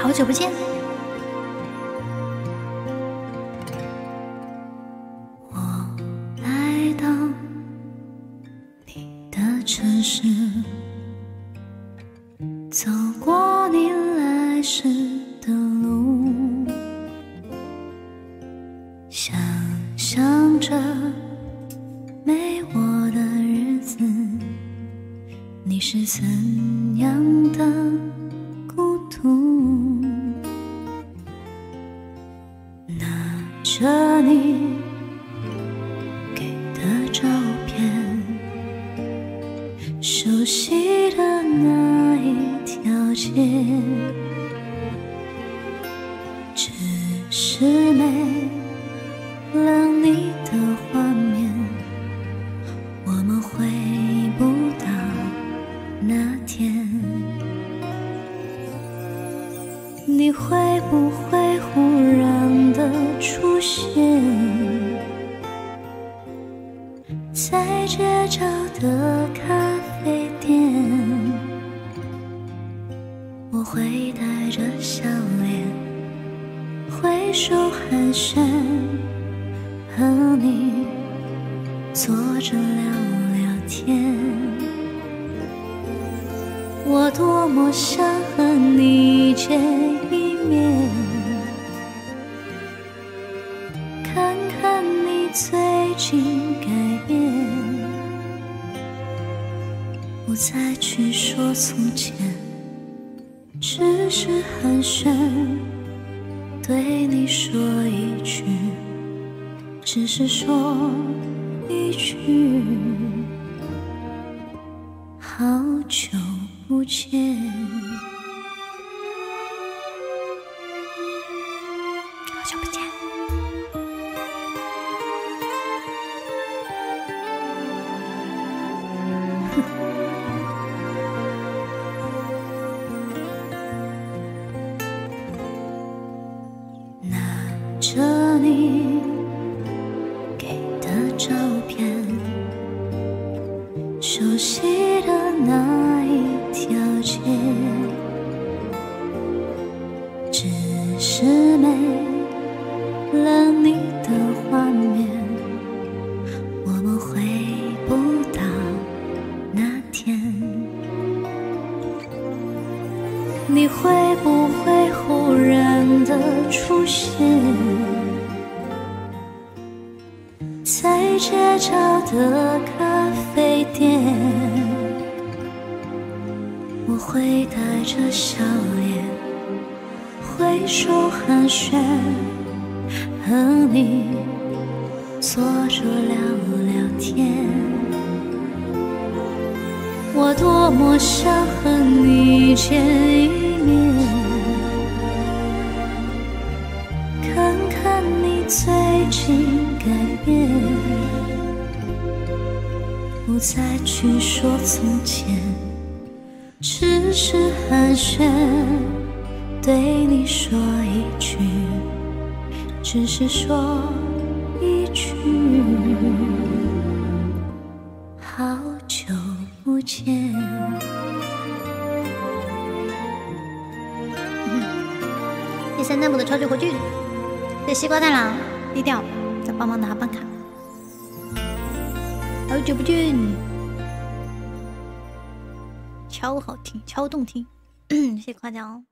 好久不见。我来到你的城市，走过你来时的路，想象着没我的日子，你是怎样的着你给的照片，熟悉的那一条街，只是没了你的画面，我们回不到那天。你会不会现在街角的咖啡店？我会带着笑脸挥手寒暄，和你坐着聊聊天。我多么想和你见一面，再去说从前，只是寒暄，对你说一句，只是说一句，好久不见。你给的照片，熟悉的那一条街，只是没了你的画面，我们回不到那天。你会不会忽然的出现街角的咖啡店？我会带着笑脸挥手寒暄，和你坐着聊聊天。我多么想和你见不再去说从前，只是寒暄，对你说一句，只是说一句。好久不见。第三弹幕的超级火炬，谢谢西瓜太郎，低调，再帮忙拿办卡。好久不见，超好听，超动听，谢谢夸奖哦。